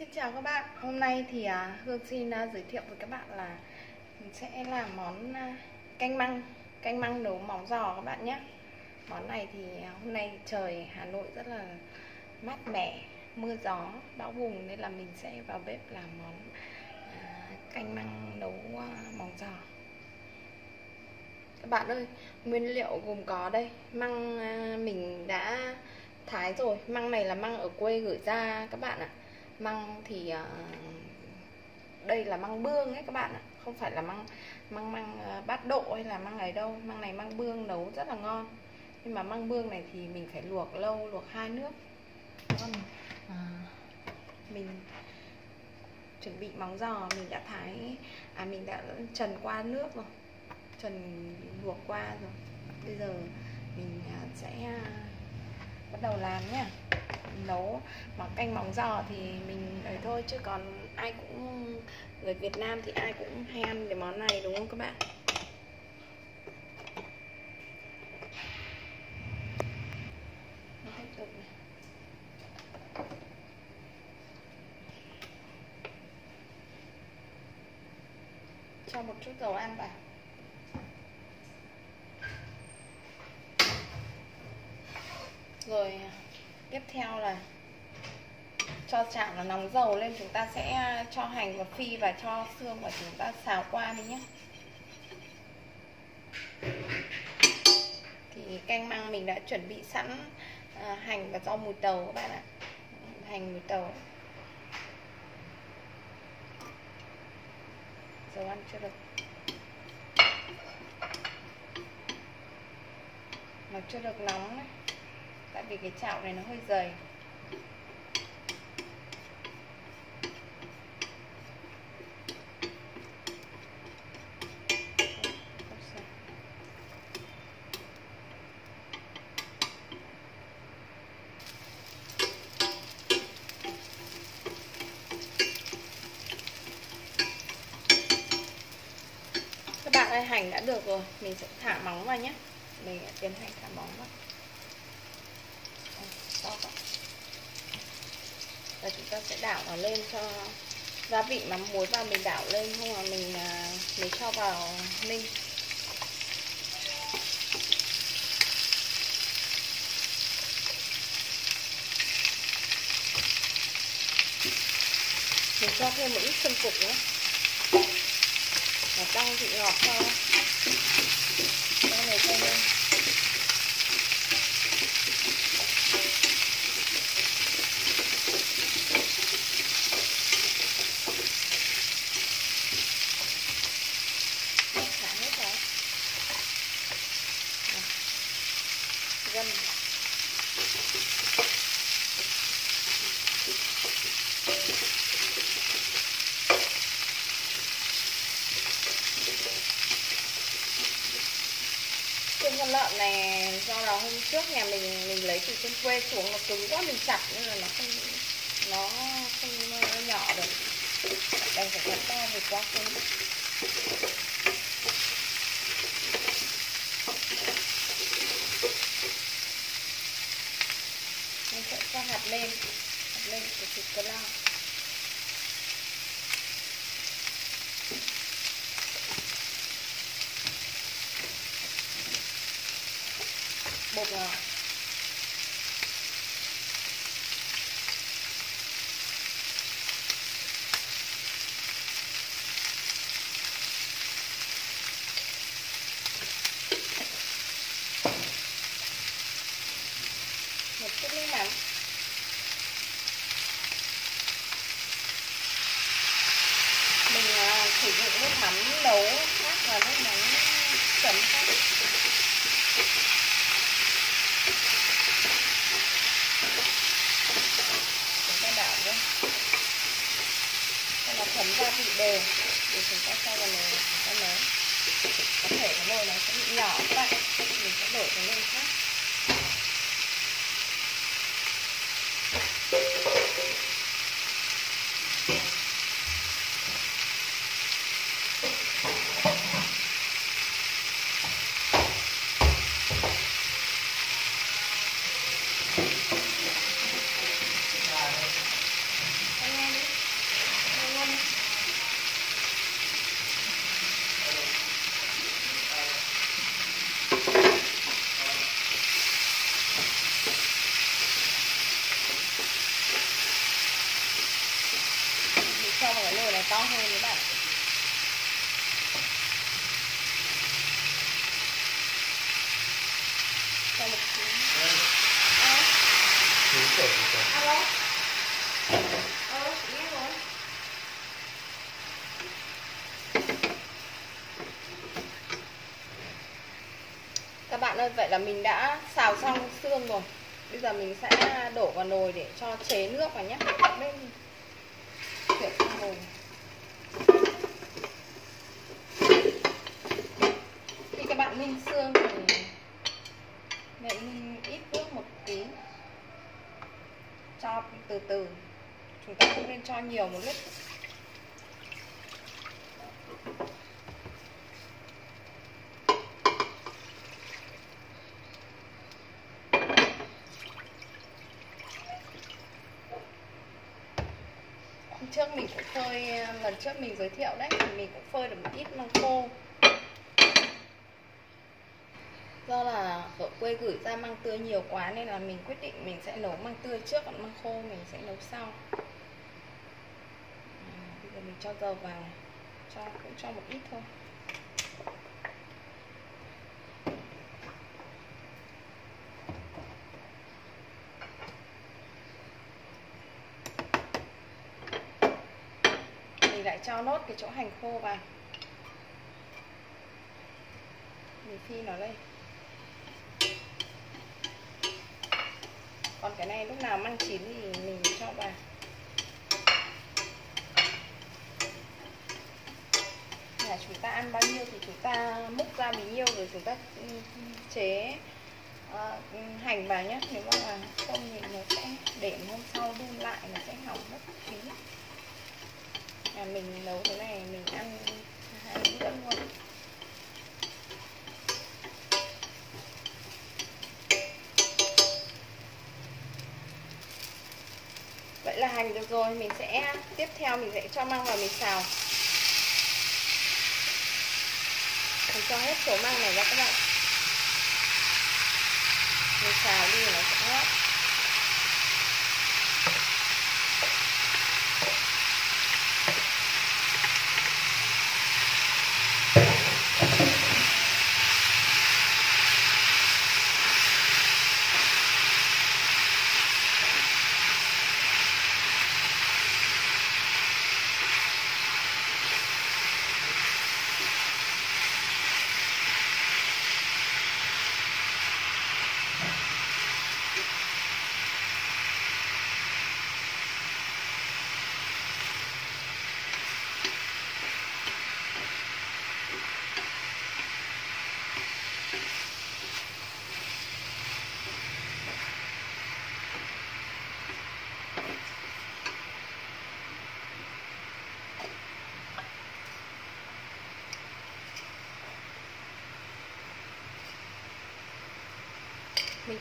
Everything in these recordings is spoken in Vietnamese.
Xin chào các bạn, hôm nay thì à, Hương xin à, giới thiệu với các bạn là mình sẽ làm món à, canh măng Canh măng nấu móng giò các bạn nhé. Món này thì hôm nay trời Hà Nội rất là mát mẻ, mưa gió, bão bùng Nên là mình sẽ vào bếp làm món canh măng nấu móng giò. Các bạn ơi, nguyên liệu gồm có đây. Măng mình đã thái rồi. Măng này là măng ở quê gửi ra các bạn ạ măng thì uh, đây là măng bương ấy các bạn ạ. Không phải là măng măng măng uh, bát độ hay là măng này đâu. Măng này măng bương nấu rất là ngon. Nhưng mà măng bương này thì mình phải luộc lâu luộc hai nước. Ngon. À, mình chuẩn bị móng giò mình đã thái à mình đã trần qua nước rồi. Trần luộc qua rồi. Bây giờ mình sẽ bắt đầu làm nhé nấu mà canh móng giò thì mình ấy thôi, chứ còn ai cũng, người Việt Nam thì ai cũng hay ăn cái món này, đúng không các bạn? Cho một chút dầu ăn vào. Rồi tiếp theo là cho chảo là nóng dầu lên, chúng ta sẽ à, cho hành và phi và cho xương và chúng ta xào qua đi nhé. Thì canh măng mình đã chuẩn bị sẵn à, hành và rau mùi tàu các bạn ạ. Hành mùi tàu. Dầu ăn chưa được. Nó chưa được nóng đấy vì cái chảo này nó hơi dày. Các bạn ơi, hành đã được rồi. Mình sẽ thả móng vào nhé. Mình sẽ tiến hành thả móng vào to vậy và chúng ta sẽ đảo nó lên cho gia vị mắm muối vào mình đảo lên không là mình à, mới cho vào ninh. Mình cho thêm một ít xương cục nữa. Và tăng vị ngọt cho cho này cho lên gân xương con lợn này do là hôm trước nhà mình mình lấy từ trên quê xuống, nó cứng quá, mình chặt nên là nó không nó không nhỏ được. Đành phải chặt to vì quá cứng mình sẽ cho hạt lên hạt lên của thịt cơ lao bột vào một chút nước mắm. Mình ờ, sử dụng nước mắm nấu khác và nước mắm chấm khác chúng ta đảo lên cho nó thấm gia vị đều để chúng ta cho vào nồi chúng ta nấu có thể cái nồi này sẽ bị nhỏ các bạn mình sẽ đổi cái nồi khác Anh nghe đi. này to hơn các bạn cho một tí à, Chú kể chú kể. alo alo chị nghe rồi các bạn ơi, vậy là mình đã xào xong xương rồi. Bây giờ mình sẽ đổ vào nồi để cho chế nước vào nhé. Bên chuyển sang nồi khi các bạn ninh xương thì mẹ ninh ít nước một tí cho từ từ chúng ta không nên cho nhiều một lúc Hôm trước mình cũng phơi, lần trước mình giới thiệu đấy, thì mình cũng phơi được một ít măng khô. Do là ở quê gửi ra măng tươi nhiều quá nên là mình quyết định mình sẽ nấu măng tươi trước, còn măng khô mình sẽ nấu sau à, bây giờ mình cho dầu vào, cho cũng cho một ít thôi. Mình lại cho nốt cái chỗ hành khô vào. Mình phi nó lên. Còn cái này lúc nào măng chín thì mình cho vào. Là chúng ta ăn bao nhiêu thì chúng ta múc ra bấy nhiêu rồi chúng ta ừ, chế ờ, ừ, hành vào nhé nếu mà là không thì nó sẽ để hôm sau đun lại nó sẽ hỏng mất phí nhà mình nấu thế này mình ăn hai bữa luôn. Vậy là hành được rồi mình sẽ tiếp theo mình sẽ cho măng vào mình xào mình cho hết số măng này ra các bạn mình xào đi nó sẽ hết mình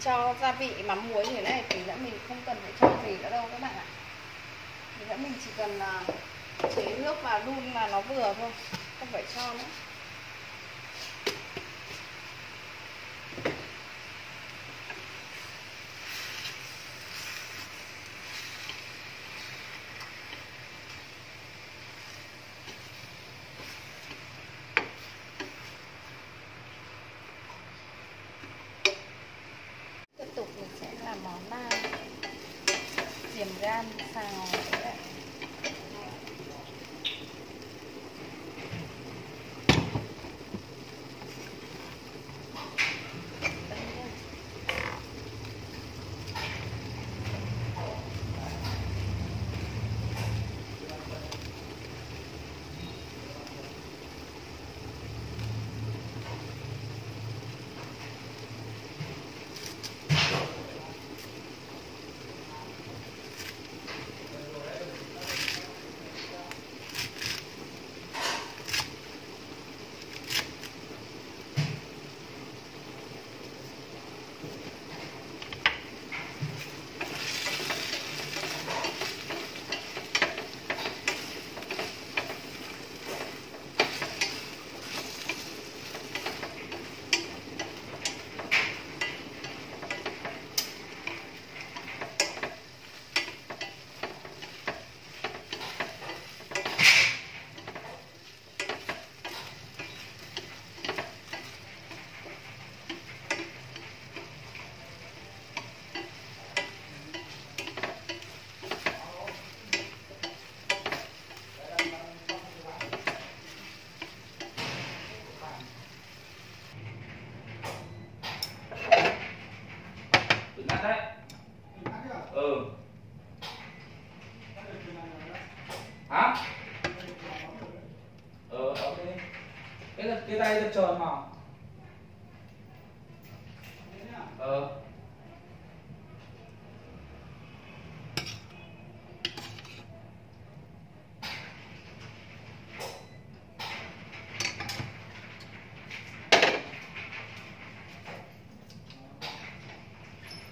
cho gia vị mắm muối như thế này thì nữa mình không cần phải cho gì nữa đâu các bạn ạ. Thì nữa mình chỉ cần là chế nước và đun là nó vừa thôi, không phải cho nữa. 大米饭哦 cái là cái tay được tròn mà ờ.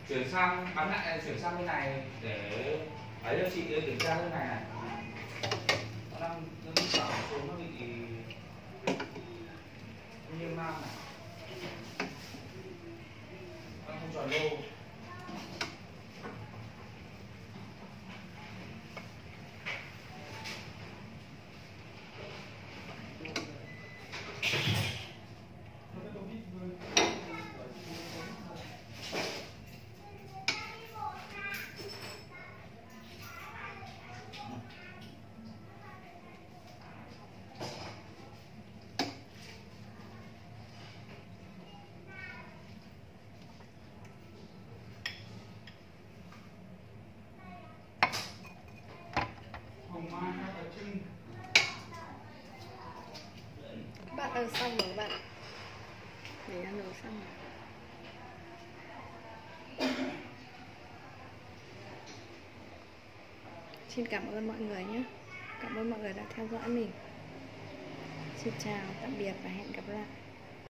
Chuyển sang, bắn lại, chuyển sang bên này để ấy cho chị kiểm tra bên này này. Nó đang nó bị xuống nó bị niêm man này. Nó không tròn lô. Ăn xong rồi các bạn để ăn nấu xong rồi. Xin cảm ơn mọi người nhé. Cảm ơn mọi người đã theo dõi mình. Xin chào, tạm biệt và hẹn gặp lại.